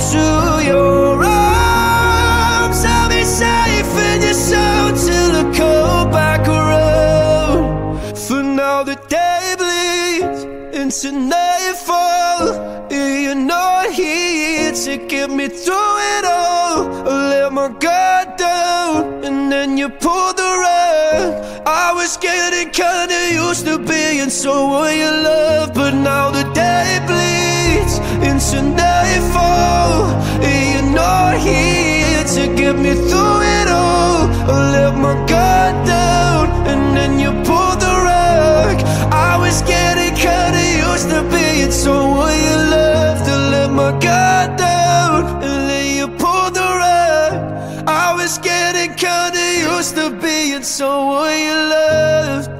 into your arms. I'll be safe in your soul till I come back around. For now the day bleeds into nightfall. You're not here to get me through it all. I let my guard down, and then you pulled the rug. I was getting kinda used to being so someone you love, but now the day bleeds nightfall. and You're not here to get me through it all. I let my guard down, and then you pulled the rug. I was getting kinda used to being someone you loved. I let my guard down, and then you pulled the rug. I was getting kinda used to being someone you loved.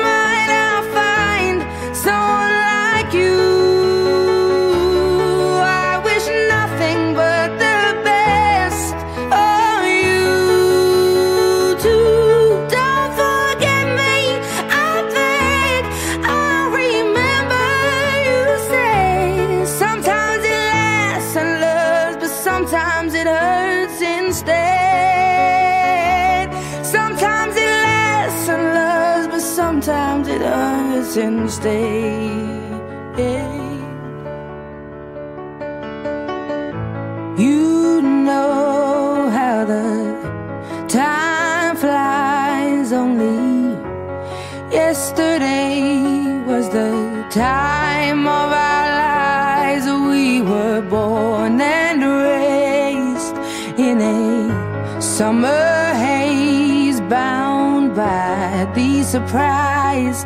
instead. You know how the time flies only. Yesterday was the time of our lives. We were born and raised in a summer haze, bound by the surprise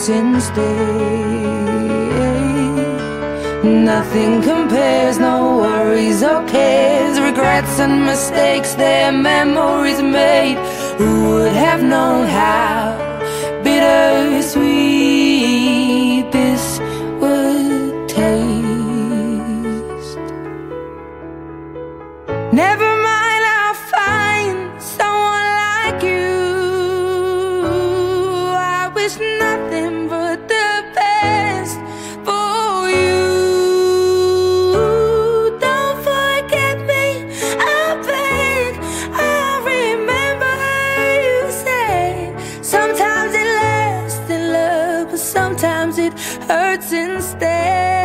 Hurts instead. Nothing compares, no worries or cares, regrets and mistakes, their memories made. Who would have known how bittersweet instead.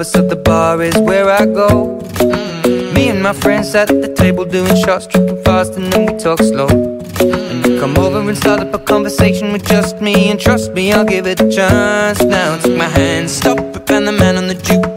Lovers, so the bar is where I go. Mm. Me and my friends at the table doing shots, tripping fast, and then we talk slow. And you come over and start up a conversation with just me, and trust me, I'll give it a chance. Now take my hand, stop it, and the man on the jukebox,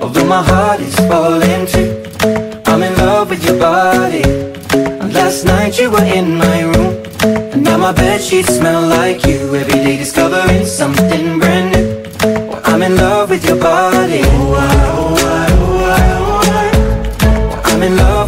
Although my heart is falling too. I'm in love with your body. And Last night you were in my room. And now my bed sheets smell like you. Every day discovering something brand new. I'm in love with your body. Oh, I, oh, I, oh, I, oh, I. I'm in love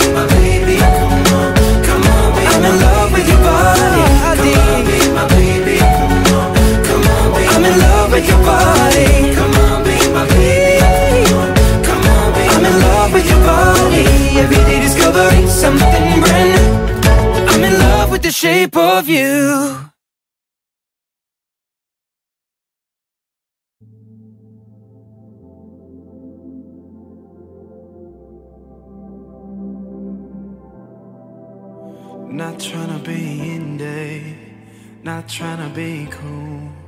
Love with your body. Come on, be my baby. Come on, be I'm in love with your body. Every day discovering something brand new. I'm in love with the shape of you. Not trying to be indie, not trying to be cool.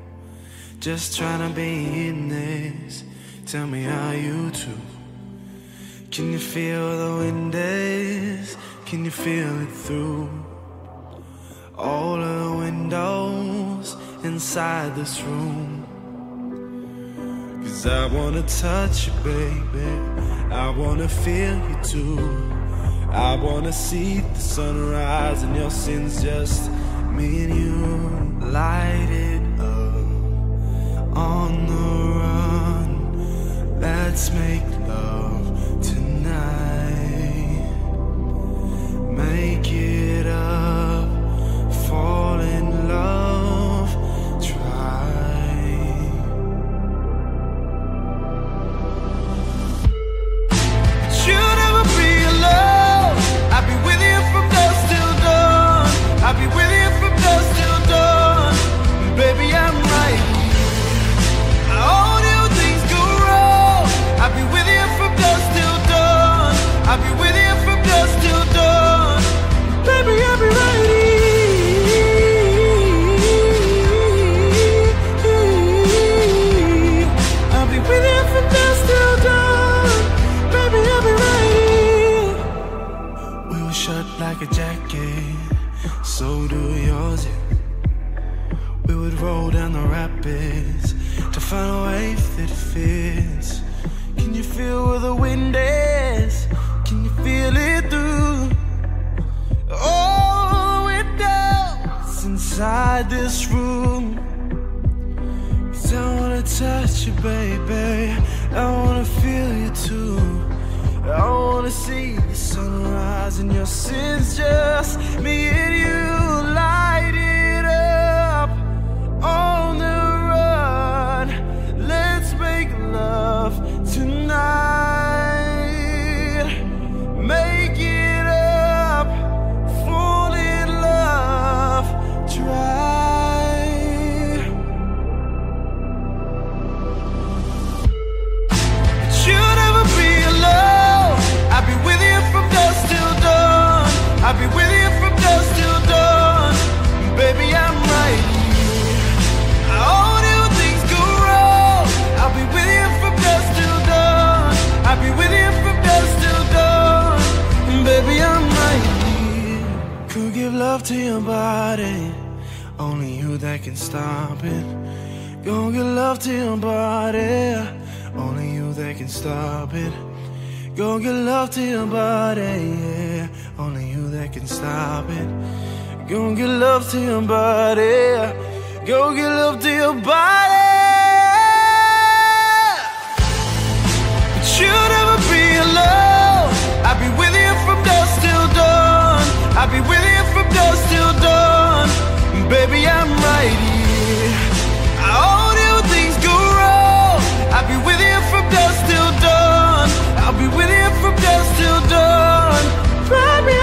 Just trying to be in this. Tell me how you do. Can you feel the wind is? Can you feel it through all of the windows inside this room? Cause I wanna touch you, baby. I wanna feel you too. I wanna see the sunrise and your sins just me and you. Light it on the run. Let's make love tonight. Make it up, fall in love, to. Go get love to your body. But you'll never be alone. I'll be with you from dusk till dawn. I'll be with you from dusk till dawn. Baby, I'm right here. All new things go wrong. I'll be with you from dusk till dawn. I'll be with you from dusk till dawn. Baby, I'll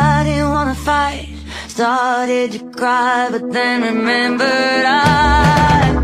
I didn't wanna fight. Started to cry, but then remembered I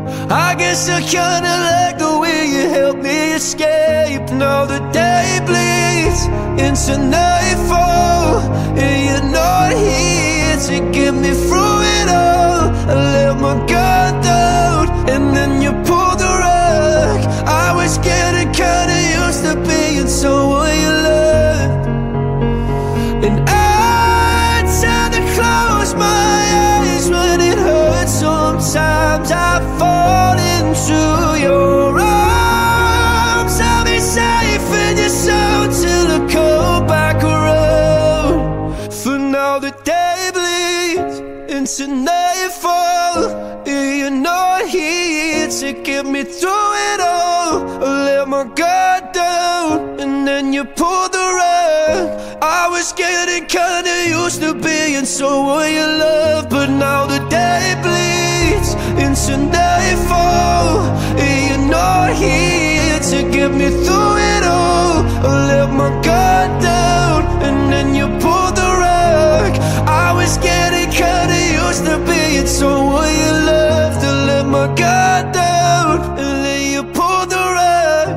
I guess I kinda like the way you help me escape. Now the day bleeds into nightfall, and you're not here to get me through it all. I let my guard down, and then you pulled the rug. I was getting kinda used to being someone you loved. And I tend to close my eyes when it hurts. Sometimes I fall into your arms. I'll be safe in your soul till I come back around. For now the day bleeds into nightfall. You're not here to get me through it all. I let my guard down, and then you pulled the rug. I was getting kinda used to being someone you love, but now the day bleeds streets into nightfall You're not here to get me through it all. I let my guard down and then you pulled the rug. I was getting kinda used to being someone you loved I let my guard down and then you pulled the rug.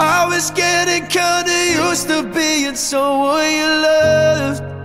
I was getting kinda used to being someone you loved